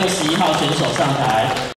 六十一号选手上台。